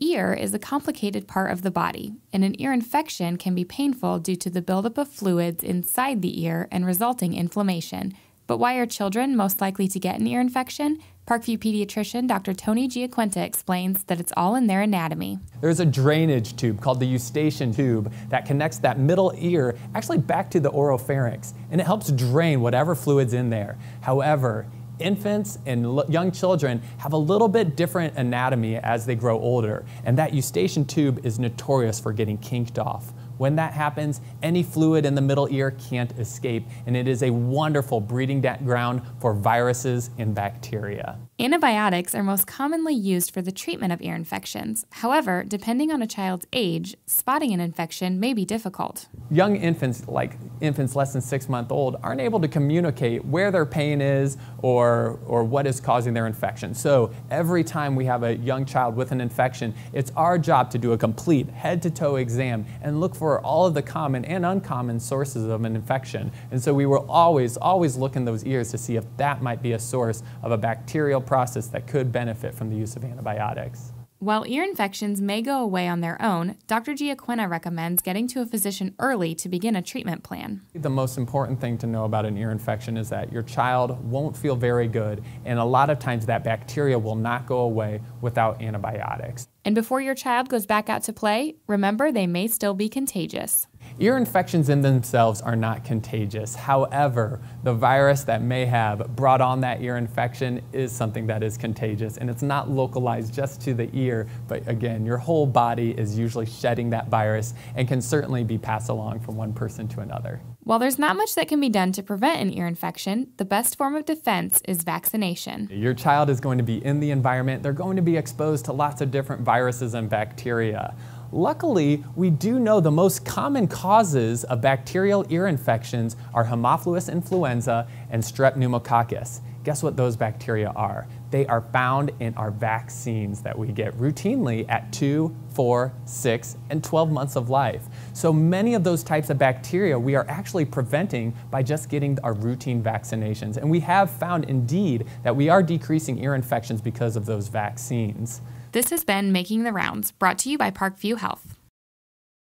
ear is a complicated part of the body, and an ear infection can be painful due to the buildup of fluids inside the ear and resulting inflammation. But why are children most likely to get an ear infection? Parkview pediatrician Dr. Tony GiaQuinta explains that it's all in their anatomy. There's a drainage tube called the eustachian tube that connects that middle ear actually back to the oropharynx, and it helps drain whatever fluid's in there. However, infants and young children have a little bit different anatomy as they grow older, and that eustachian tube is notorious for getting kinked off. When that happens, any fluid in the middle ear can't escape, and it is a wonderful breeding ground for viruses and bacteria. Antibiotics are most commonly used for the treatment of ear infections. However, depending on a child's age, spotting an infection may be difficult. Young infants, like infants less than six months old, aren't able to communicate where their pain is or, or what is causing their infection. So every time we have a young child with an infection, it's our job to do a complete head to toe exam and look for all of the common and uncommon sources of an infection. And so we will always, always look in those ears to see if that might be a source of a bacterial process that could benefit from the use of antibiotics. While ear infections may go away on their own, Dr. GiaQuinta recommends getting to a physician early to begin a treatment plan. The most important thing to know about an ear infection is that your child won't feel very good, and a lot of times that bacteria will not go away without antibiotics. And before your child goes back out to play, remember they may still be contagious. Ear infections in themselves are not contagious. However, the virus that may have brought on that ear infection is something that is contagious. And it's not localized just to the ear, but again, your whole body is usually shedding that virus and can certainly be passed along from one person to another. While there's not much that can be done to prevent an ear infection, the best form of defense is vaccination. Your child is going to be in the environment, they're going to be exposed to lots of different viruses and bacteria. Luckily, we do know the most common causes of bacterial ear infections are Haemophilus influenza and Strep pneumococcus. Guess what those bacteria are? They are found in our vaccines that we get routinely at 2, 4, 6, and 12 months of life. So many of those types of bacteria we are actually preventing by just getting our routine vaccinations. And we have found indeed that we are decreasing ear infections because of those vaccines. This has been Making the Rounds, brought to you by Parkview Health.